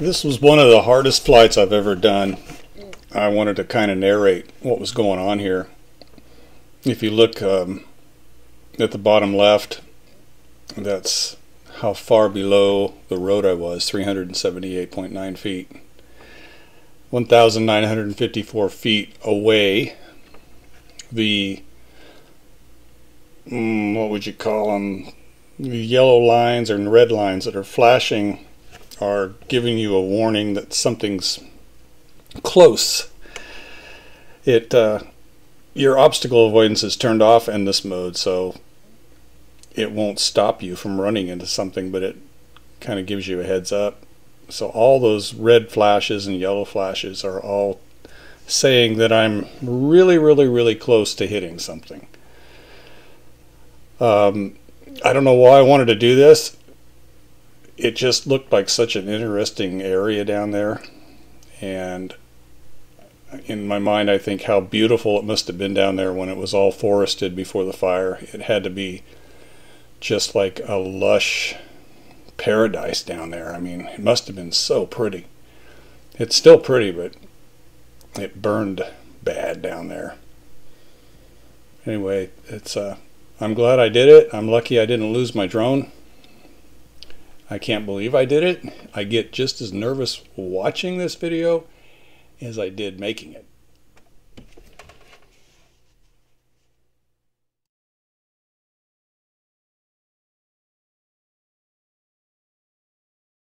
This was one of the hardest flights I've ever done. I wanted to kind of narrate what was going on here. If you look um, at the bottom left, that's how far below the road I was 378.9 feet. 1,954 feet away. The, mm, what would you call them? The yellow lines or red lines that are flashing are giving you a warning that something's close. It uh, your obstacle avoidance is turned off in this mode, so it won't stop you from running into something, but it kind of gives you a heads up. So all those red flashes and yellow flashes are all saying that I'm really, really, really close to hitting something. Um, I don't know why I wanted to do this it just looked like such an interesting area down there. And in my mind, I think how beautiful it must have been down there when it was all forested before the fire. It had to be just like a lush paradise down there. I mean, it must have been so pretty. It's still pretty, but it burned bad down there. Anyway, it's uh, I'm glad I did it. I'm lucky I didn't lose my drone. I can't believe I did it. I get just as nervous watching this video as I did making it.